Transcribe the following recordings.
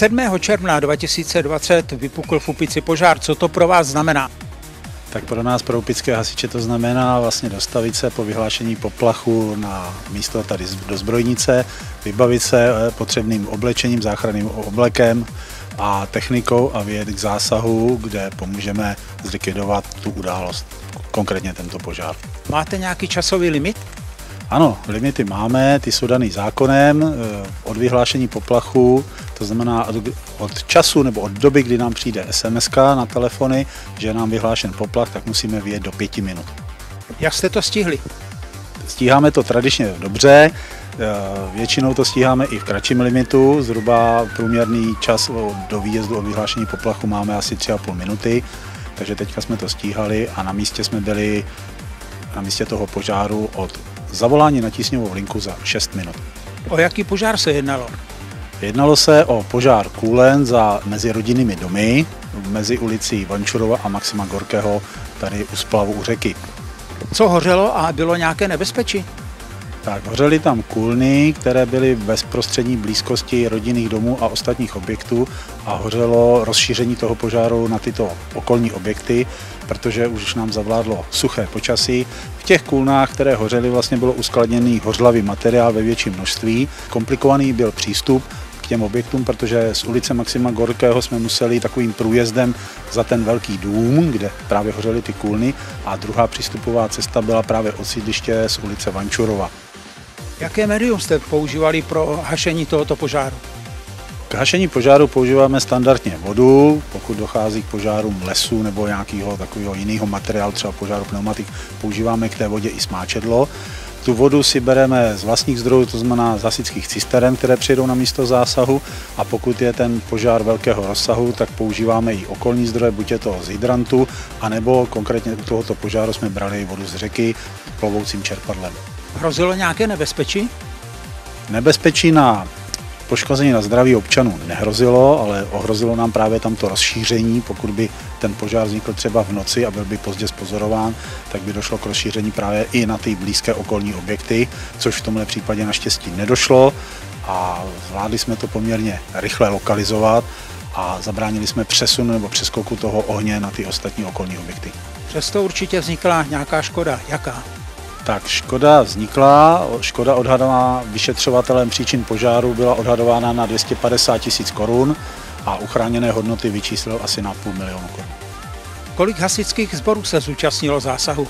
7. června 2020 vypukl v Upici požár. Co to pro vás znamená? Tak pro nás, pro upické hasiče, to znamená vlastně dostavit se po vyhlášení poplachu na místo tady do zbrojnice, vybavit se eh, potřebným oblečením, záchranným oblekem a technikou a vyjet k zásahu, kde pomůžeme zlikvidovat tu událost, konkrétně tento požár. Máte nějaký časový limit? Ano, limity máme, ty jsou daný zákonem eh, od vyhlášení poplachu, to znamená od, od času nebo od doby, kdy nám přijde SMS na telefony, že je nám vyhlášen poplach, tak musíme vyjet do pěti minut. Jak jste to stihli? Stíháme to tradičně dobře, eh, většinou to stíháme i v kratším limitu, zhruba průměrný čas do výjezdu o vyhlášení poplachu máme asi 3,5 minuty, takže teďka jsme to stíhali a na místě jsme byli na místě toho požáru od zavolání na tísňovou linku za 6 minut. O jaký požár se jednalo? Jednalo se o požár kůlen za mezi rodinnými domy, mezi ulicí Vančurova a Maxima Gorkého, tady u splavu u řeky. Co hořelo a bylo nějaké nebezpečí? Tak, hořely tam kůlny, které byly v bezprostřední blízkosti rodinných domů a ostatních objektů a hořelo rozšíření toho požáru na tyto okolní objekty, protože už nám zavládlo suché počasí. V těch kůlnách, které hořely, vlastně bylo uskladněný hořlavý materiál ve větším množství. Komplikovaný byl přístup těm objektům, protože z ulice Maxima Gorkého jsme museli takovým průjezdem za ten velký dům, kde právě hořely ty kůlny a druhá přístupová cesta byla právě od sídliště z ulice Vančurova. Jaké médium jste používali pro hašení tohoto požáru? K hašení požáru používáme standardně vodu, pokud dochází k požárům lesu nebo nějakého takového jiného materiálu, třeba požáru pneumatik, používáme k té vodě i smáčedlo. Tu vodu si bereme z vlastních zdrojů, to znamená z hasičských cisteren, které přijdou na místo zásahu a pokud je ten požár velkého rozsahu, tak používáme i okolní zdroje, buď je to z hydrantu, anebo konkrétně u tohoto požáru jsme brali vodu z řeky plovoucím čerpadlem. Hrozilo nějaké nebezpečí? Nebezpečí na poškození na zdraví občanů nehrozilo, ale ohrozilo nám právě tam to rozšíření. Pokud by ten požár vznikl třeba v noci a byl by pozdě spozorován, tak by došlo k rozšíření právě i na ty blízké okolní objekty, což v tomhle případě naštěstí nedošlo a zvládli jsme to poměrně rychle lokalizovat a zabránili jsme přesunu nebo přeskoku toho ohně na ty ostatní okolní objekty. Přesto určitě vznikla nějaká škoda. Jaká? Tak škoda vznikla, škoda odhadovaná vyšetřovatelem příčin požáru byla odhadována na 250 tisíc korun a uchráněné hodnoty vyčíslil asi na půl milionu korun. Kolik hasičských sborů se zúčastnilo zásahu?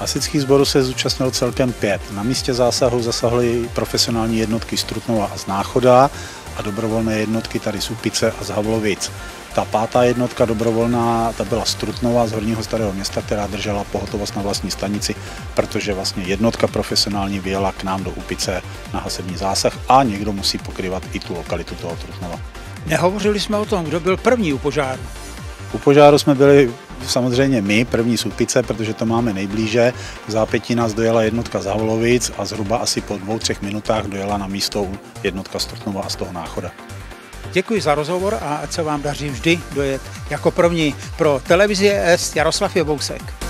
Hasičských sborů se zúčastnilo celkem pět. Na místě zásahu zasahly profesionální jednotky z Trutnova a z Náchoda a dobrovolné jednotky tady z Upice a z Havlovic. Ta pátá jednotka dobrovolná, ta byla Strutnová z Horního starého města, která držela pohotovost na vlastní stanici, protože vlastně jednotka profesionální vyjela k nám do Upice na hasební zásah a někdo musí pokrývat i tu lokalitu toho Trutnova. Nehovořili jsme o tom, kdo byl první u požáru. U požáru jsme byli samozřejmě my, první z Upice, protože to máme nejblíže. V zápětí nás dojela jednotka z Havlovic a zhruba asi po dvou, třech minutách dojela na místo jednotka z Trutnova a z toho náchoda. Děkuji za rozhovor a se vám daří vždy dojet jako první pro televizi S Jaroslav Jebousek.